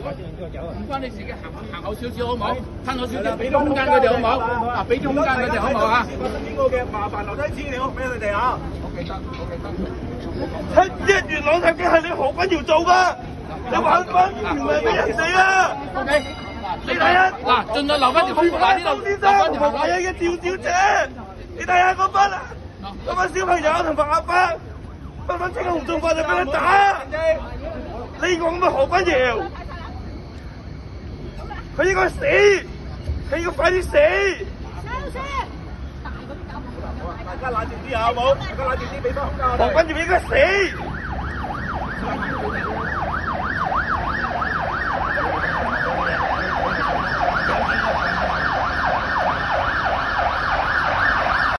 唔關你事嘅，行行後少少好唔好？褪後少少，俾啲空間佢哋好唔好？啊，俾啲空間佢哋好唔好啊？邊個嘅麻煩留低資料俾佢哋啊！我記得，我記得。七一元朗塔嘅係你何君堯做噶，你玩翻唔係俾人死啊！O K，你睇下，嗱，盡量留翻條空嗱呢度，先留翻生同條空嘅趙小姐，你睇下嗰班啊，嗰班小朋友同埋阿伯，分分清紅中法就俾佢打。呢個咁嘅何君堯，佢应该死，佢应该快啲死。大家冷静啲啊，好冇？大家冷静啲，俾翻空間我哋。何君堯應該死。